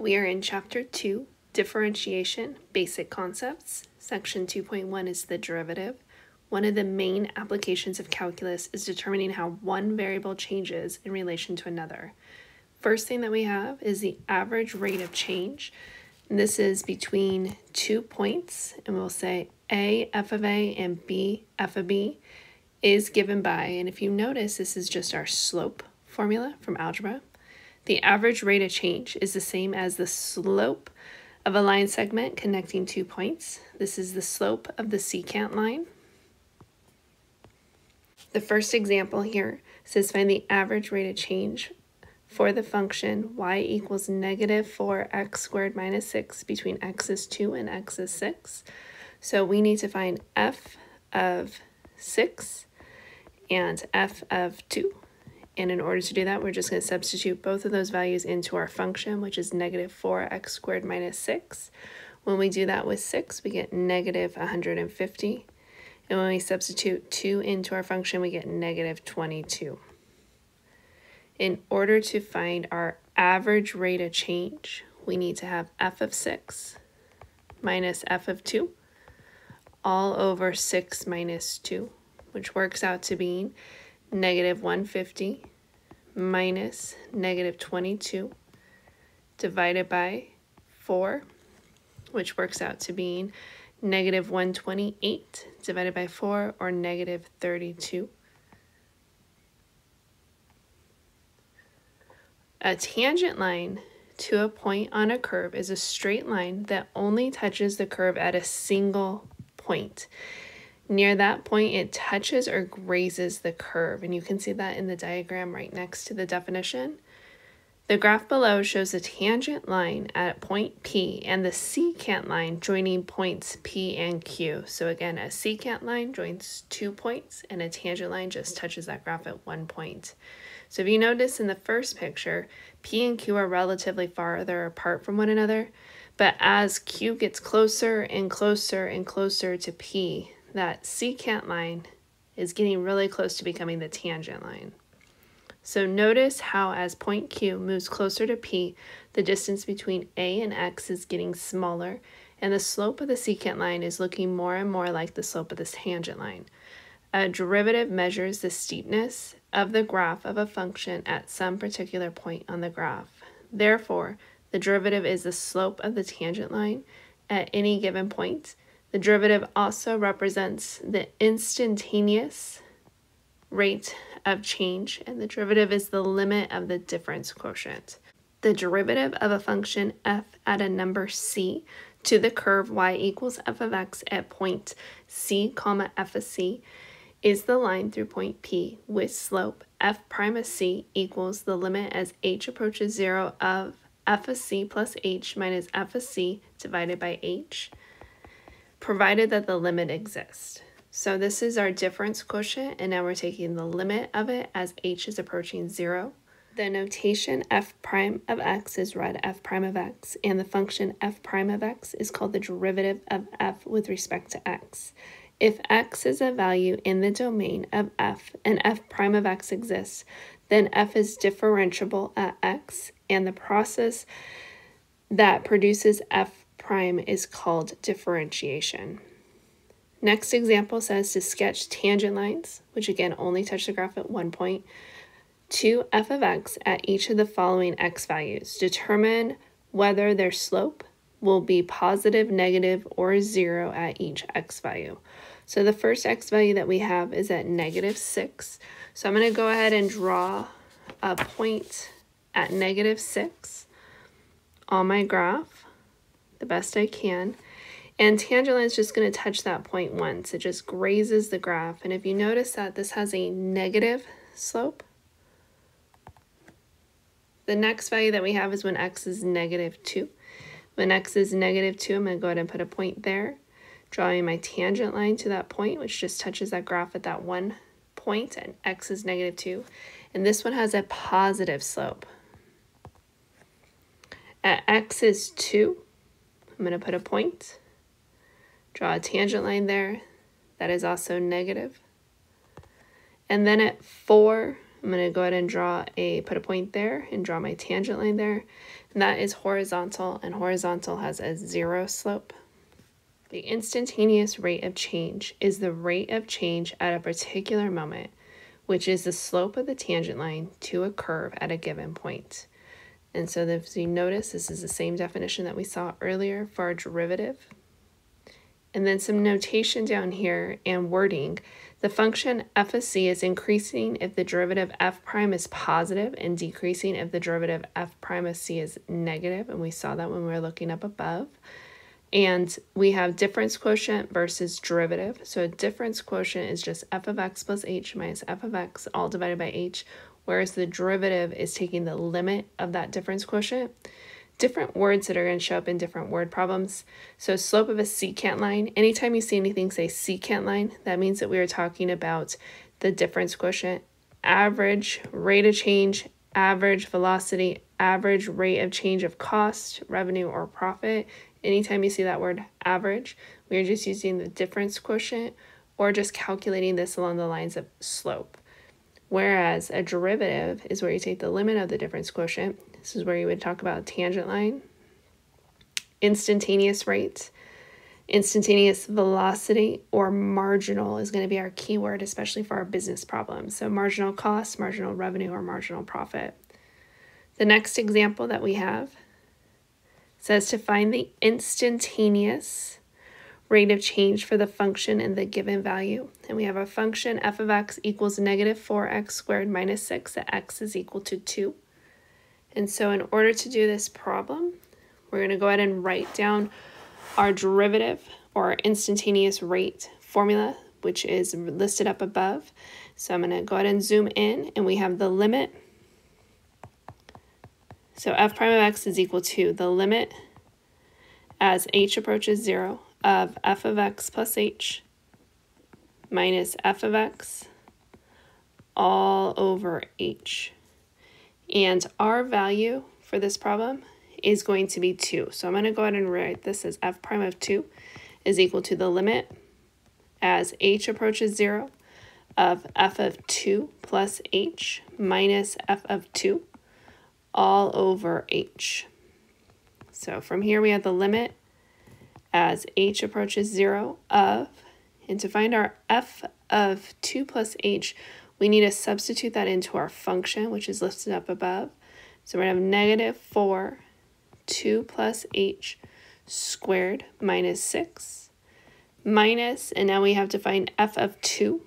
We are in Chapter 2, Differentiation, Basic Concepts. Section 2.1 is the derivative. One of the main applications of calculus is determining how one variable changes in relation to another. First thing that we have is the average rate of change. And this is between two points, and we'll say A f of A and B f of B is given by, and if you notice, this is just our slope formula from algebra. The average rate of change is the same as the slope of a line segment connecting two points. This is the slope of the secant line. The first example here says find the average rate of change for the function y equals negative 4x squared minus 6 between x is 2 and x is 6. So we need to find f of 6 and f of 2. And in order to do that, we're just going to substitute both of those values into our function, which is negative 4x squared minus 6. When we do that with 6, we get negative 150. And when we substitute 2 into our function, we get negative 22. In order to find our average rate of change, we need to have f of 6 minus f of 2 all over 6 minus 2 which works out to be negative 150 minus negative 22 divided by 4, which works out to being negative 128 divided by 4, or negative 32. A tangent line to a point on a curve is a straight line that only touches the curve at a single point. Near that point, it touches or grazes the curve, and you can see that in the diagram right next to the definition. The graph below shows a tangent line at point P and the secant line joining points P and Q. So again, a secant line joins two points and a tangent line just touches that graph at one point. So if you notice in the first picture, P and Q are relatively farther apart from one another, but as Q gets closer and closer and closer to P, that secant line is getting really close to becoming the tangent line. So notice how as point Q moves closer to P, the distance between A and X is getting smaller, and the slope of the secant line is looking more and more like the slope of this tangent line. A derivative measures the steepness of the graph of a function at some particular point on the graph. Therefore, the derivative is the slope of the tangent line at any given point, the derivative also represents the instantaneous rate of change, and the derivative is the limit of the difference quotient. The derivative of a function f at a number c to the curve y equals f of x at point c comma f of c is the line through point P with slope f prime of c equals the limit as h approaches 0 of f of c plus h minus f of c divided by h provided that the limit exists. So this is our difference quotient, and now we're taking the limit of it as h is approaching 0. The notation f prime of x is read f prime of x, and the function f prime of x is called the derivative of f with respect to x. If x is a value in the domain of f and f prime of x exists, then f is differentiable at x, and the process that produces f prime is called differentiation. Next example says to sketch tangent lines, which again only touch the graph at one point, to f of x at each of the following x values. Determine whether their slope will be positive, negative, or zero at each x value. So the first x value that we have is at negative 6. So I'm going to go ahead and draw a point at negative 6 on my graph the best I can. And tangent line is just going to touch that point once. It just grazes the graph. And if you notice that this has a negative slope, the next value that we have is when x is negative 2. When x is negative 2, I'm going to go ahead and put a point there, drawing my tangent line to that point, which just touches that graph at that one point, and x is negative 2. And this one has a positive slope. At x is 2, I'm going to put a point, draw a tangent line there that is also negative. And then at 4, I'm going to go ahead and draw a, put a point there and draw my tangent line there. And that is horizontal, and horizontal has a zero slope. The instantaneous rate of change is the rate of change at a particular moment, which is the slope of the tangent line to a curve at a given point. And so if you notice, this is the same definition that we saw earlier for our derivative. And then some notation down here and wording the function f of c is increasing if the derivative f prime is positive and decreasing if the derivative f prime of c is negative, and we saw that when we were looking up above. And we have difference quotient versus derivative. So a difference quotient is just f of x plus h minus f of x all divided by h, whereas the derivative is taking the limit of that difference quotient different words that are going to show up in different word problems. So slope of a secant line, anytime you see anything say secant line, that means that we are talking about the difference quotient, average rate of change, average velocity, average rate of change of cost, revenue, or profit. Anytime you see that word average, we are just using the difference quotient or just calculating this along the lines of slope. Whereas a derivative is where you take the limit of the difference quotient this is where you would talk about tangent line, instantaneous rate, instantaneous velocity, or marginal is going to be our keyword, especially for our business problems. So marginal cost, marginal revenue, or marginal profit. The next example that we have says to find the instantaneous rate of change for the function in the given value. And we have a function f of x equals negative 4x squared minus 6 at x is equal to 2. And so in order to do this problem, we're going to go ahead and write down our derivative or instantaneous rate formula, which is listed up above. So I'm going to go ahead and zoom in and we have the limit. So f prime of x is equal to the limit as h approaches 0 of f of x plus h minus f of x all over h. And our value for this problem is going to be 2. So I'm going to go ahead and write this as f prime of 2 is equal to the limit as h approaches 0 of f of 2 plus h minus f of 2 all over h. So from here we have the limit as h approaches 0 of, and to find our f of 2 plus h, we need to substitute that into our function, which is listed up above. So we're going to have negative 4, 2 plus h squared minus 6 minus, and now we have to find f of 2.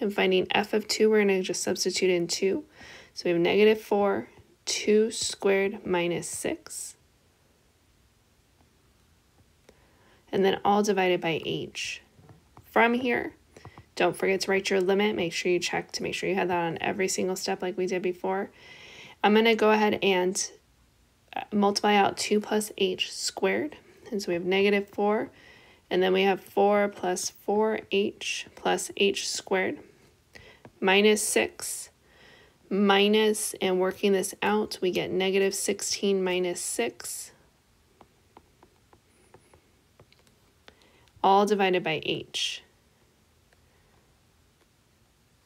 And finding f of 2, we're going to just substitute in 2. So we have negative 4, 2 squared minus 6. And then all divided by h. From here, don't forget to write your limit. Make sure you check to make sure you have that on every single step like we did before. I'm going to go ahead and uh, multiply out 2 plus h squared. And so we have negative 4. And then we have 4 plus 4h plus h squared minus 6 minus, and working this out, we get negative 16 minus 6 all divided by h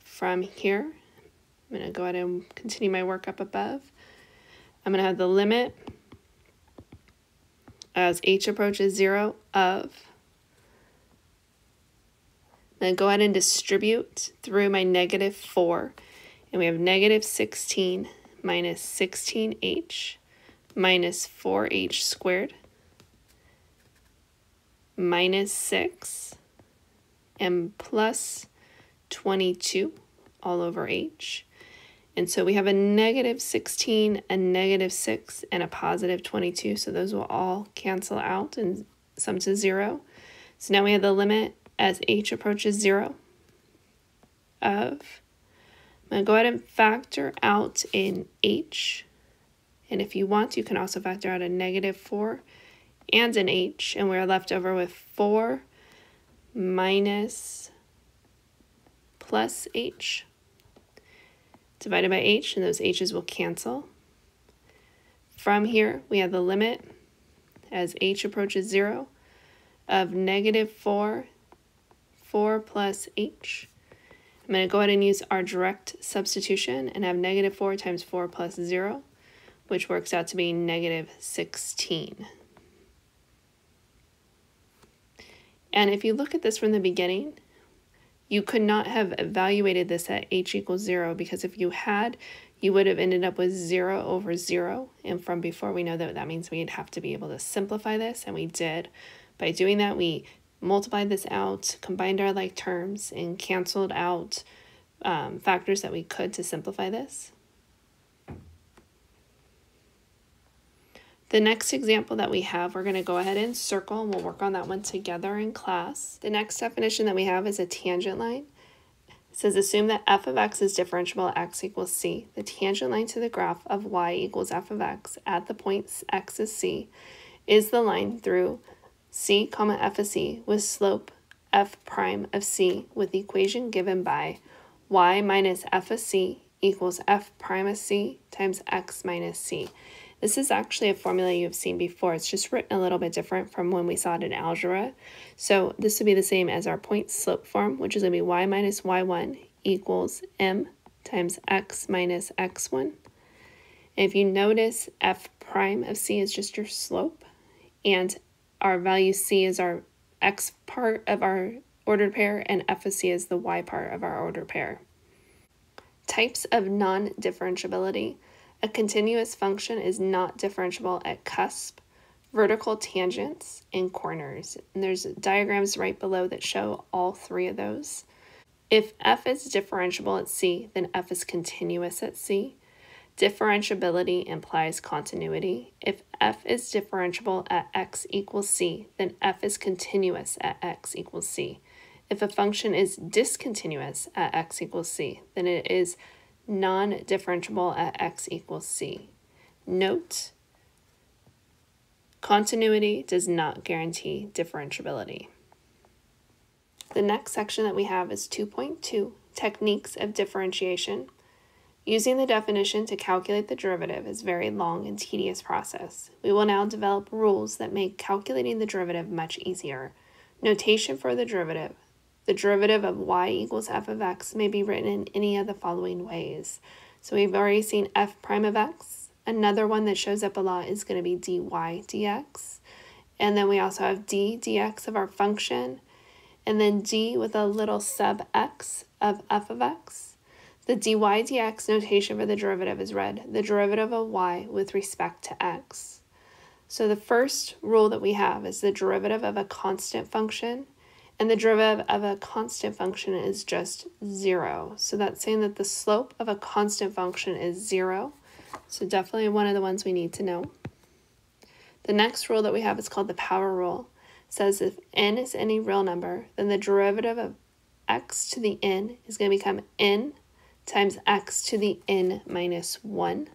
from here. I'm going to go ahead and continue my work up above. I'm going to have the limit as h approaches 0 of. Then go ahead and distribute through my negative 4. And we have negative 16 minus 16h minus 4h squared minus 6 and plus 22 all over h. And so we have a negative 16, a negative 6, and a positive 22. So those will all cancel out and sum to 0. So now we have the limit as h approaches 0 of, I'm going to go ahead and factor out in h. And if you want, you can also factor out a negative 4 and an h. And we're left over with 4 minus plus h divided by h, and those h's will cancel. From here, we have the limit as h approaches 0 of negative 4, 4 plus h. I'm going to go ahead and use our direct substitution and have negative 4 times 4 plus 0, which works out to be negative 16. And if you look at this from the beginning, you could not have evaluated this at h equals 0 because if you had, you would have ended up with 0 over 0. And from before, we know that that means we'd have to be able to simplify this, and we did. By doing that, we multiplied this out, combined our like terms, and canceled out um, factors that we could to simplify this. The next example that we have, we're going to go ahead and circle, and we'll work on that one together in class. The next definition that we have is a tangent line. It says assume that f of x is differentiable at x equals c. The tangent line to the graph of y equals f of x at the points x is c is the line through c comma f of c with slope f prime of c with the equation given by y minus f of c equals f prime of c times x minus c. This is actually a formula you've seen before. It's just written a little bit different from when we saw it in algebra. So this would be the same as our point slope form, which is going to be y minus y1 equals m times x minus x1. And if you notice, f prime of c is just your slope, and our value c is our x part of our ordered pair, and f of c is the y part of our ordered pair. Types of non-differentiability. A continuous function is not differentiable at cusp, vertical tangents, and corners. And there's diagrams right below that show all three of those. If f is differentiable at c, then f is continuous at c. Differentiability implies continuity. If f is differentiable at x equals c, then f is continuous at x equals c. If a function is discontinuous at x equals c, then it is non-differentiable at x equals c. Note, continuity does not guarantee differentiability. The next section that we have is 2.2, Techniques of Differentiation. Using the definition to calculate the derivative is a very long and tedious process. We will now develop rules that make calculating the derivative much easier. Notation for the derivative. The derivative of y equals f of x may be written in any of the following ways. So we've already seen f prime of x. Another one that shows up a lot is going to be dy dx. And then we also have d dx of our function. And then d with a little sub x of f of x. The dy dx notation for the derivative is read the derivative of y with respect to x. So the first rule that we have is the derivative of a constant function and the derivative of a constant function is just zero. So that's saying that the slope of a constant function is zero. So definitely one of the ones we need to know. The next rule that we have is called the power rule. It says if n is any real number, then the derivative of x to the n is going to become n times x to the n minus 1.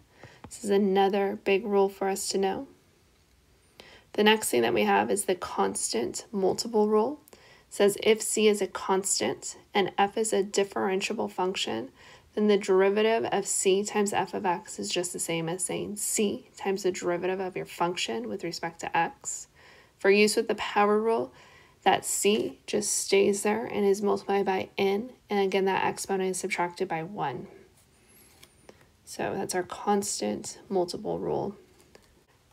This is another big rule for us to know. The next thing that we have is the constant multiple rule says if c is a constant and f is a differentiable function, then the derivative of c times f of x is just the same as saying c times the derivative of your function with respect to x. For use with the power rule, that c just stays there and is multiplied by n, and again that exponent is subtracted by 1. So that's our constant multiple rule.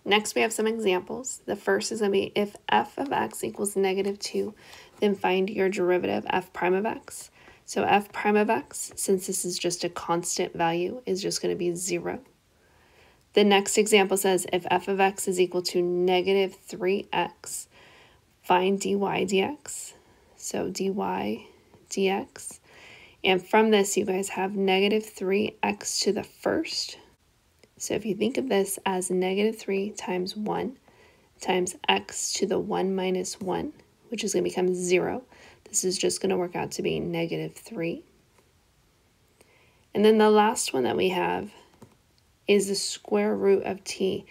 Next, we have some examples. The first is going to be if f of x equals negative 2, then find your derivative f prime of x. So f prime of x, since this is just a constant value, is just going to be 0. The next example says if f of x is equal to negative 3x, find dy dx. So dy dx. And from this, you guys have negative 3x to the first. So if you think of this as negative 3 times 1 times x to the 1 minus 1, which is going to become 0. This is just going to work out to be negative 3. And then the last one that we have is the square root of t.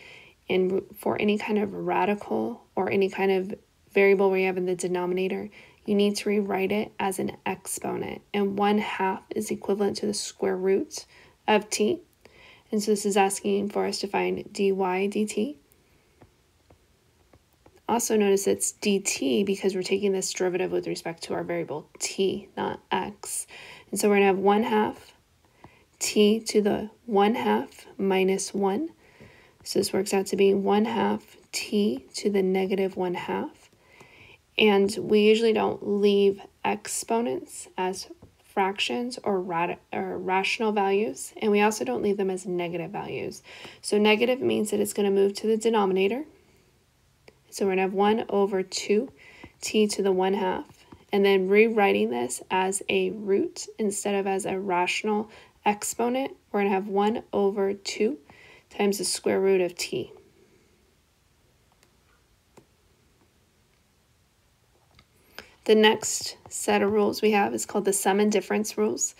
And for any kind of radical or any kind of variable where you have in the denominator, you need to rewrite it as an exponent. And 1 half is equivalent to the square root of t. And so this is asking for us to find dy dt. Also notice it's dt because we're taking this derivative with respect to our variable t, not x. And so we're going to have 1 half t to the 1 half minus 1. So this works out to be 1 half t to the negative 1 half. And we usually don't leave exponents as fractions or, rat- or rational values, and we also don't leave them as negative values. So negative means that it's going to move to the denominator. So we're going to have 1 over 2 t to the 1 half, and then rewriting this as a root instead of as a rational exponent, we're going to have 1 over 2 times the square root of t. The next set of rules we have is called the sum and difference rules.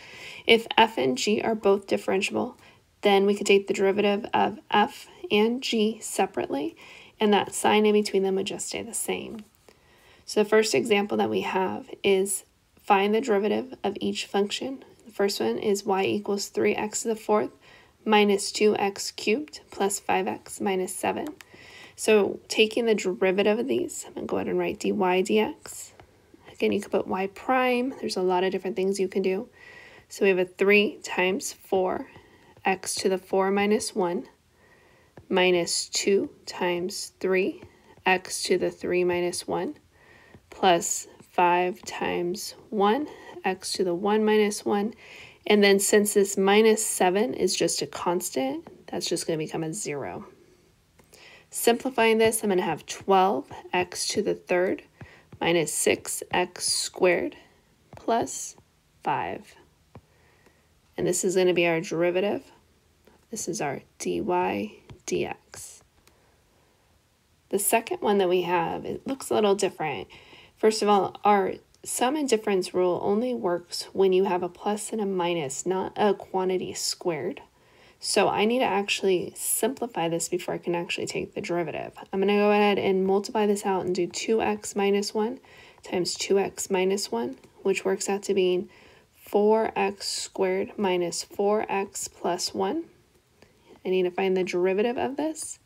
If f and g are both differentiable, then we could take the derivative of f and g separately, and that sign in between them would just stay the same. So the first example that we have is find the derivative of each function. The first one is y equals 3x to the fourth minus 2x cubed plus 5x minus 7. So taking the derivative of these, I'm going to go ahead and write dy dx Again, you could put y prime. There's a lot of different things you can do. So we have a 3 times 4, x to the 4 minus 1, minus 2 times 3, x to the 3 minus 1, plus 5 times 1, x to the 1 minus 1. And then since this minus 7 is just a constant, that's just going to become a 0. Simplifying this, I'm going to have 12x to the third minus 6x squared plus 5. And this is going to be our derivative. This is our dy dx. The second one that we have, it looks a little different. First of all, our sum and difference rule only works when you have a plus and a minus, not a quantity squared. So I need to actually simplify this before I can actually take the derivative. I'm going to go ahead and multiply this out and do 2x minus 1 times 2x minus 1, which works out to being 4x squared minus 4x plus 1. I need to find the derivative of this.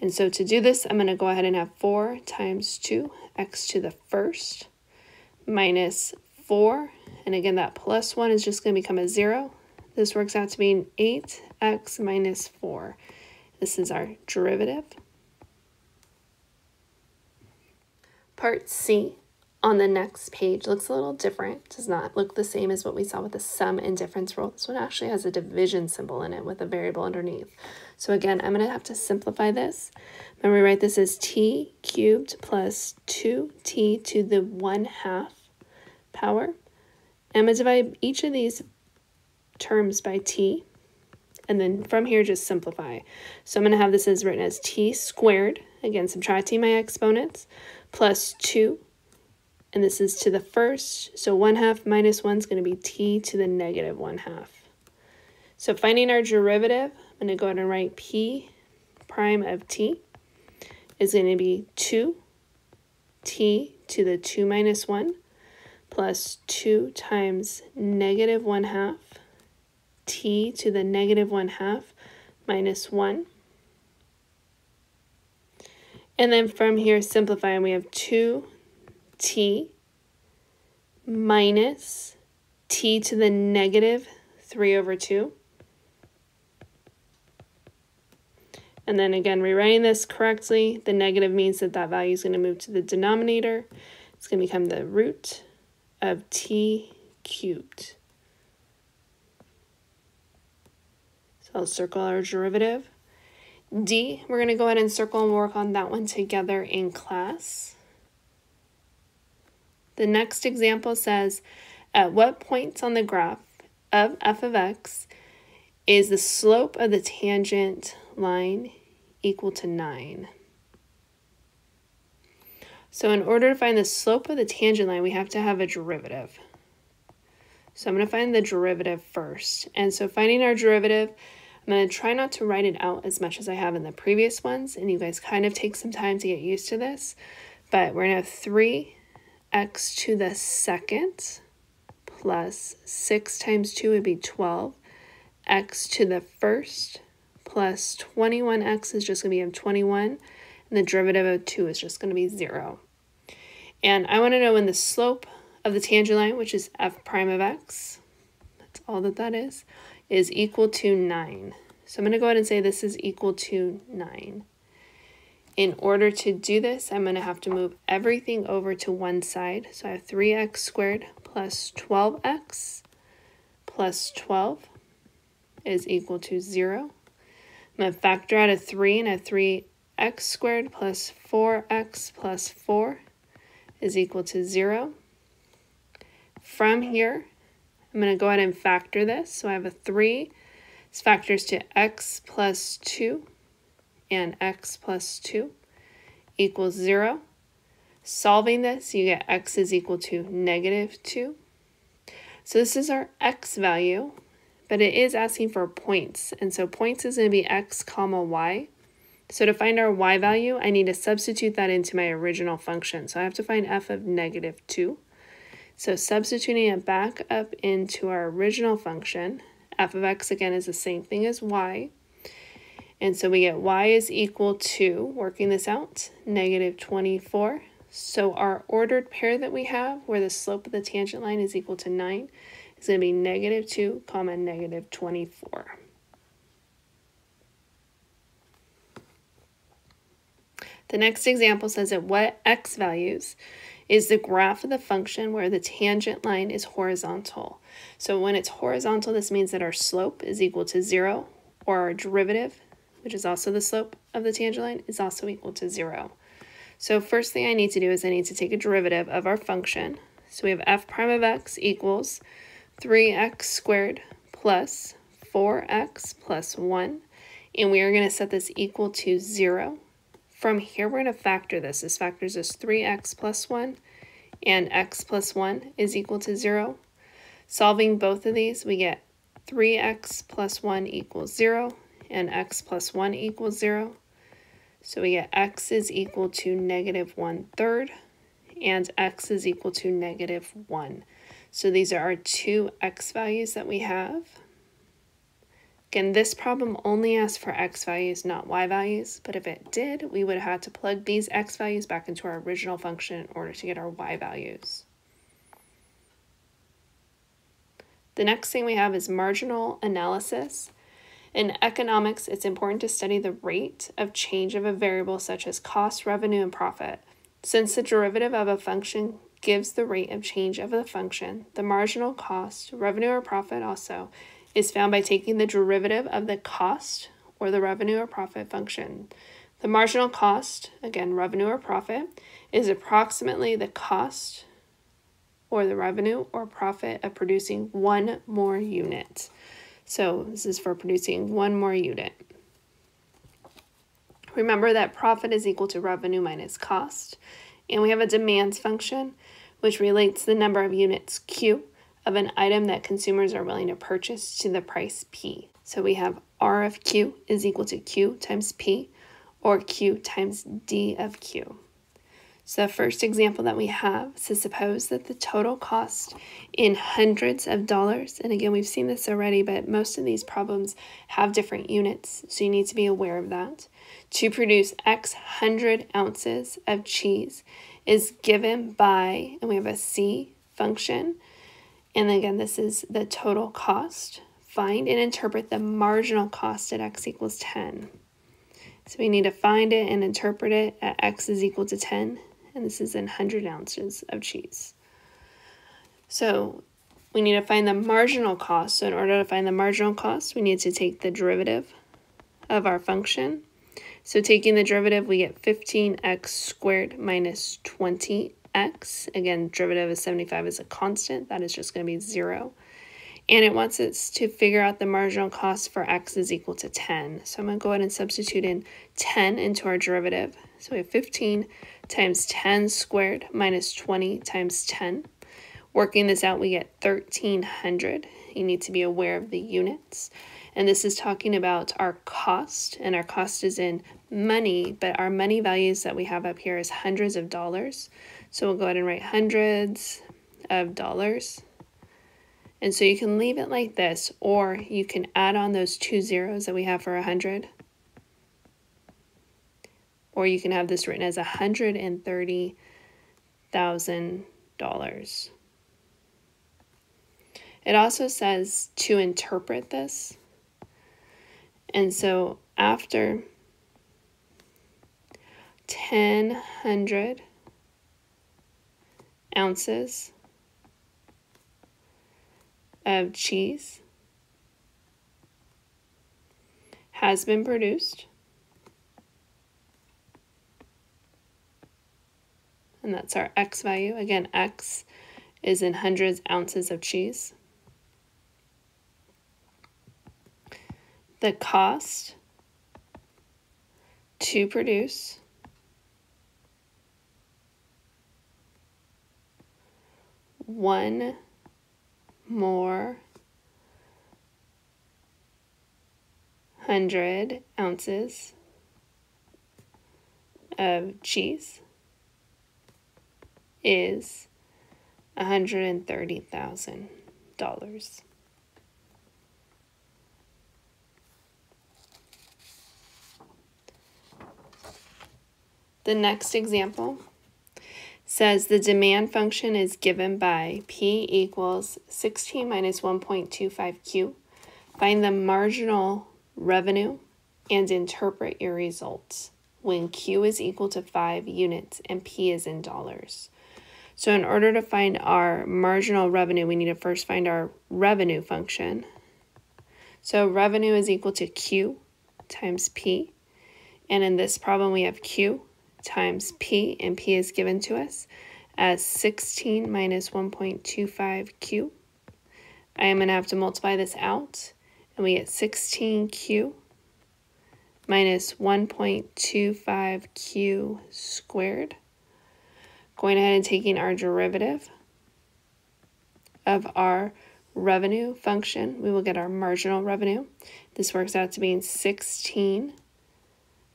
And so to do this, I'm going to go ahead and have 4 times 2, x to the first, minus 4. And again, that plus 1 is just going to become a 0. This works out to being 8x minus 4. This is our derivative. Part C on the next page looks a little different. Does not look the same as what we saw with the sum and difference rule. This one actually has a division symbol in it with a variable underneath. So again, I'm going to have to simplify this. To rewrite this as t cubed plus 2t to the 1 half power. I'm going to divide each of these terms by t. And then from here, just simplify. So I'm going to have this as written as t squared, again, subtracting my exponents, plus 2. And this is to the first, so 1 half minus 1 is going to be t to the negative 1 half. So finding our derivative, I'm going to go ahead and write p prime of t is going to be 2 t to the 2 minus 1 plus 2 times negative 1 half t to the negative 1 half minus 1. And then from here, simplifying, we have 2t minus t to the negative 3 over 2. And then again, rewriting this correctly, the negative means that that value is going to move to the denominator. It's going to become the root of t cubed. So I'll circle our derivative. D, we're going to go ahead and circle and work on that one together in class. The next example says, at what points on the graph of f of x is the slope of the tangent line equal to 9? So in order to find the slope of the tangent line, we have to have a derivative. So I'm going to find the derivative first. And so finding our derivative, I'm going to try not to write it out as much as I have in the previous ones, and you guys kind of take some time to get used to this. But we're going to have 3x to the second plus 6 times 2 would be 12. x to the first plus 21x is just going to be 21, and the derivative of 2 is just going to be 0. And I want to know when the slope of the tangent line, which is f prime of x, that's all that that is, is equal to 9. So I'm going to go ahead and say this is equal to 9. In order to do this, I'm going to have to move everything over to one side. So I have 3x squared plus 12x plus 12 is equal to 0. I'm going to factor out a 3 and a 3x squared plus 4x plus 4 is equal to 0. From here, I'm going to go ahead and factor this. So I have a 3. This factors to x plus 2 and x plus 2 equals 0. Solving this, you get x is equal to negative 2. So this is our x value, but it is asking for points. And so points is going to be x comma y. So to find our y value, I need to substitute that into my original function. So I have to find f of negative 2. So substituting it back up into our original function, f of x again is the same thing as y. And so we get y is equal to, working this out, negative 24. So our ordered pair that we have, where the slope of the tangent line is equal to 9, is going to be negative 2, comma, negative 24. The next example says that what x values is the graph of the function where the tangent line is horizontal. So when it's horizontal, this means that our slope is equal to 0, or our derivative which is also the slope of the tangent line, is also equal to 0. So first thing I need to do is I need to take a derivative of our function. So we have f prime of x equals 3x squared plus 4x plus 1. And we are going to set this equal to 0. From here, we're going to factor this. This factors as 3x plus 1 and x plus 1 is equal to 0. Solving both of these, we get 3x plus 1 equals 0 and x plus 1 equals 0. So we get x is equal to negative 1 third and x is equal to negative 1. So these are our two x values that we have. Again, this problem only asks for x values, not y values, but if it did, we would have had to plug these x values back into our original function in order to get our y values. The next thing we have is marginal analysis. In economics, it's important to study the rate of change of a variable such as cost, revenue, and profit. Since the derivative of a function gives the rate of change of the function, the marginal cost, revenue or profit also, is found by taking the derivative of the cost or the revenue or profit function. The marginal cost, again, revenue or profit, is approximately the cost or the revenue or profit of producing one more unit. So this is for producing one more unit. Remember that profit is equal to revenue minus cost. And we have a demands function, which relates the number of units Q of an item that consumers are willing to purchase to the price P. So we have R of Q is equal to Q times P, or Q times D of Q. So the first example that we have is to suppose that the total cost in hundreds of dollars, and again, we've seen this already, but most of these problems have different units, so you need to be aware of that. To produce X hundred ounces of cheese is given by, and we have a C function, and again, this is the total cost. Find and interpret the marginal cost at X equals 10. So we need to find it and interpret it at X is equal to 10 and this is in 100 ounces of cheese. So we need to find the marginal cost. So in order to find the marginal cost, we need to take the derivative of our function. So taking the derivative, we get 15x squared minus 20x. Again, derivative of 75 is a constant. That is just going to be 0. And it wants us to figure out the marginal cost for x is equal to 10. So I'm going to go ahead and substitute in 10 into our derivative. So we have 15 times 10 squared minus 20 times 10. Working this out, we get 1300. You need to be aware of the units. And this is talking about our cost, and our cost is in money, but our money values that we have up here is hundreds of dollars. So we'll go ahead and write hundreds of dollars. And so you can leave it like this, or you can add on those two zeros that we have for 100 or you can have this written as $130,000. It also says to interpret this. And so after 1000 ounces of cheese has been produced. And that's our X value. Again, X is in hundreds ounces of cheese. The cost to produce one more hundred ounces of cheese is $130,000. The next example says the demand function is given by P equals 16 minus 1.25Q. Find the marginal revenue and interpret your results when Q is equal to 5 units and P is in dollars. So in order to find our marginal revenue, we need to first find our revenue function. So revenue is equal to Q times P. And in this problem, we have Q times P, and P is given to us as 16 minus 1.25Q. I am going to have to multiply this out, and we get 16Q minus 1.25Q squared. Going ahead and taking our derivative of our revenue function, we will get our marginal revenue. This works out to being 16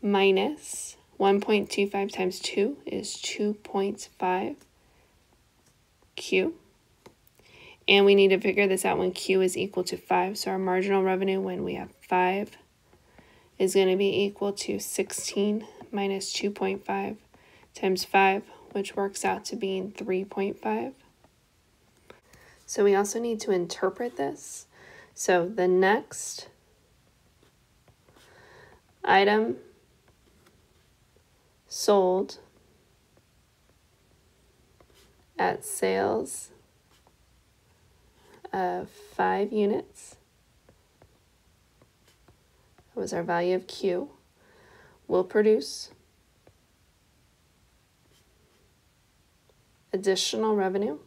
minus 1.25 times 2 is 2.5 Q. And we need to figure this out when Q is equal to 5. So our marginal revenue when we have 5 is going to be equal to 16 minus 2.5 times 5, which works out to being 3.5. So we also need to interpret this. So the next item sold at sales of five units. That was our value of Q. Will produce additional revenue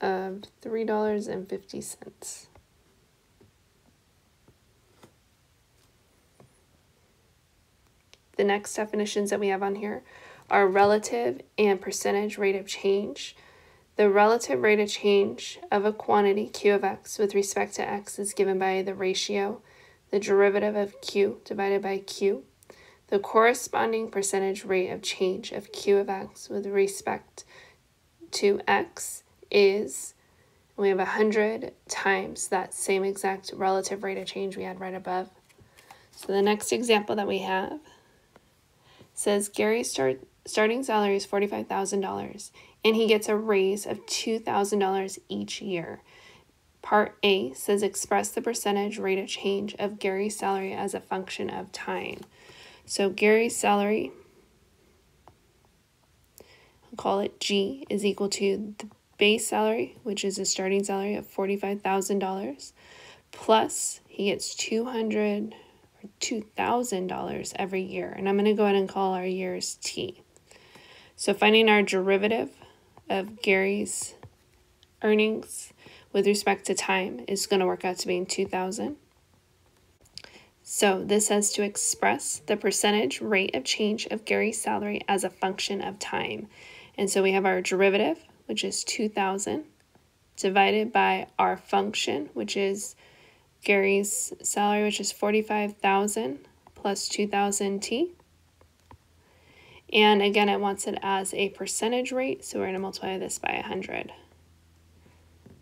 of $3.50. The next definitions that we have on here are relative and percentage rate of change. The relative rate of change of a quantity q of x with respect to x is given by the ratio, the derivative of q divided by q. The corresponding percentage rate of change of q of x with respect to x is, we have 100 times that same exact relative rate of change we had right above. So the next example that we have says Gary's start, starting salary is $45,000 and he gets a raise of $2,000 each year. Part A says express the percentage rate of change of Gary's salary as a function of time. So Gary's salary, I'll call it G, is equal to the base salary, which is a starting salary of $45,000, plus he gets 200 or $2,000 every year. And I'm going to go ahead and call our years T. So finding our derivative of Gary's earnings with respect to time is going to work out to being 2,000. So this has to express the percentage rate of change of Gary's salary as a function of time. And so we have our derivative, which is 2,000, divided by our function, which is Gary's salary, which is 45,000 plus 2,000 T. And again, it wants it as a percentage rate, so we're going to multiply this by 100.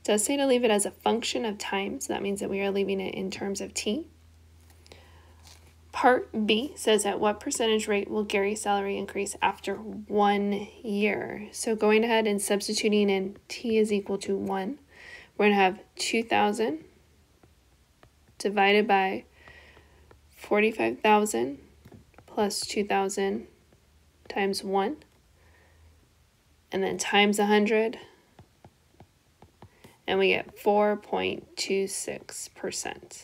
Does say to leave it as a function of time, so that means that we are leaving it in terms of T. Part B says at what percentage rate will Gary's salary increase after one year? So going ahead and substituting in T is equal to 1, we're going to have 2,000 divided by 45,000 plus 2,000 times 1, and then times 100, and we get 4.26%.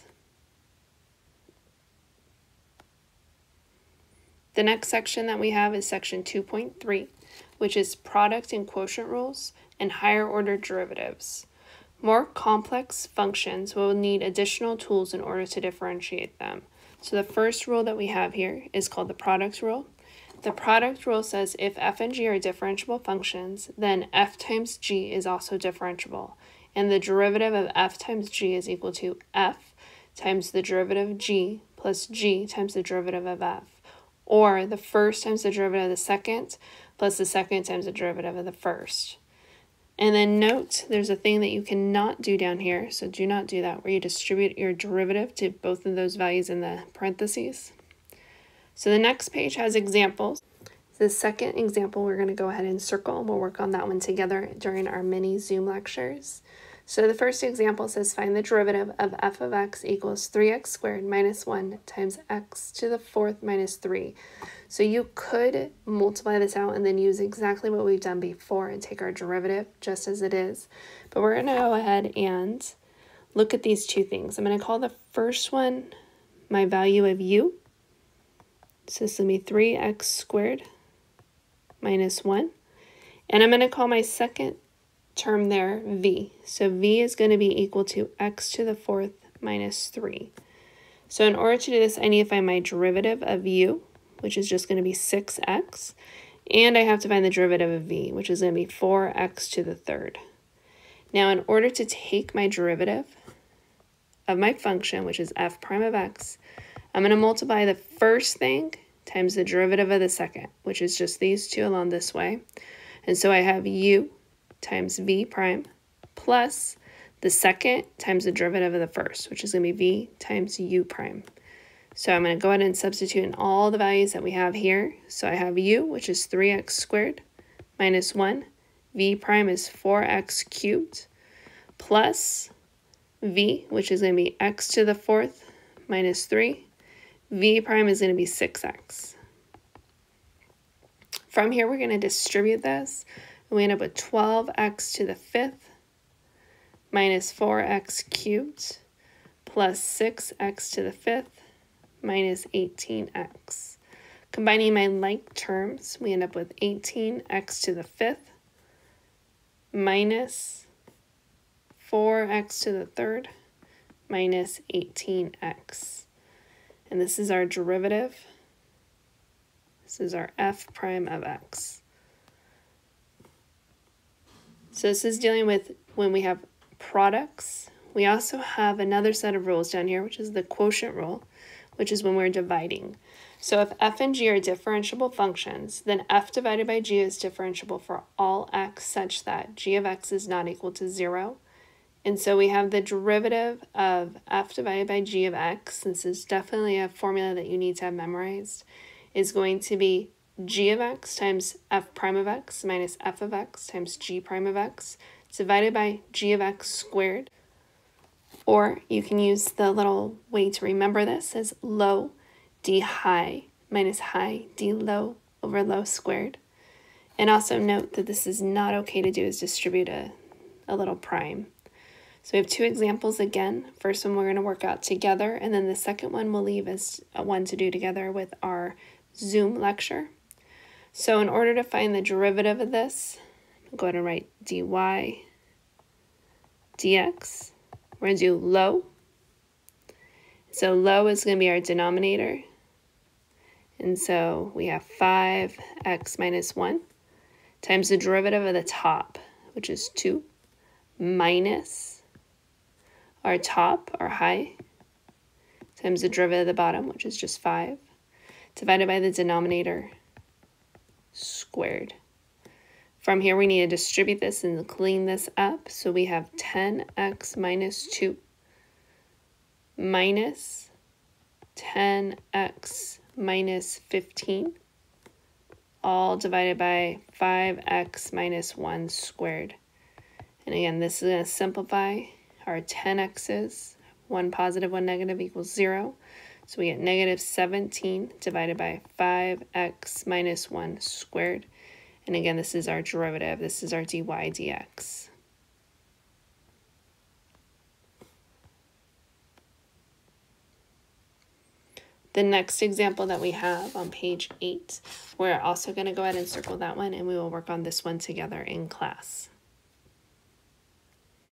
The next section that we have is section 2.3, which is product and quotient rules and higher order derivatives. More complex functions will need additional tools in order to differentiate them. So the first rule that we have here is called the product rule. The product rule says if f and g are differentiable functions, then f times g is also differentiable. And the derivative of f times g is equal to f times the derivative of g plus g times the derivative of f or the first times the derivative of the second plus the second times the derivative of the first. And then note there's a thing that you cannot do down here, so do not do that, where you distribute your derivative to both of those values in the parentheses. So the next page has examples. The second example we're going to go ahead and circle. We'll work on that one together during our mini Zoom lectures. So the first example says find the derivative of f of x equals 3x squared minus 1 times x to the fourth minus 3. So you could multiply this out and then use exactly what we've done before and take our derivative just as it is. But we're going to go ahead and look at these two things. I'm going to call the first one my value of u. So this will be 3x squared minus 1. And I'm going to call my second term there v. So v is going to be equal to x to the fourth minus 3. So in order to do this, I need to find my derivative of u, which is just going to be 6x. And I have to find the derivative of v, which is going to be 4x to the third. Now, in order to take my derivative of my function, which is f prime of x, I'm going to multiply the first thing times the derivative of the second, which is just these two along this way. And so I have u times v prime plus the second times the derivative of the first, which is going to be v times u prime. So I'm going to go ahead and substitute in all the values that we have here. So I have u, which is 3x squared, minus 1. v prime is 4x cubed, plus v, which is going to be x to the fourth, minus 3. V prime is going to be 6x. From here, we're going to distribute this And we end up with 12x to the fifth minus 4x cubed plus 6x to the fifth minus 18x. Combining my like terms, we end up with 18x to the fifth minus 4x to the third minus 18x. And this is our derivative. This is our f prime of x. So this is dealing with when we have products. We also have another set of rules down here, which is the quotient rule, which is when we're dividing. So if f and g are differentiable functions, then f divided by g is differentiable for all x such that g of x is not equal to 0. And so we have the derivative of f divided by g of x, this is definitely a formula that you need to have memorized, is going to be g of x times f prime of x minus f of x times g prime of x divided by g of x squared. Or you can use the little way to remember this as low d high minus high d low over low squared. And also note that this is not okay to do is distribute a, a little prime. So we have two examples again. First one we're going to work out together, and then the second one we'll leave as one to do together with our Zoom lecture. So in order to find the derivative of this, I'm going to write dy dx. We're going to do low. So low is going to be our denominator. And so we have 5x minus 1 times the derivative of the top, which is 2, minus our top, our high, times the derivative of the bottom, which is just 5, divided by the denominator, squared. From here, we need to distribute this and clean this up. So we have 10x minus 2 minus 10x minus 15 all divided by 5x minus 1 squared. And again, this is going to simplify our 10x's. 1 positive, 1 negative equals 0. So we get negative 17 divided by 5x minus 1 squared. And again, this is our derivative. This is our dy dx. The next example that we have on page 8, we're also going to go ahead and circle that one and we will work on this one together in class.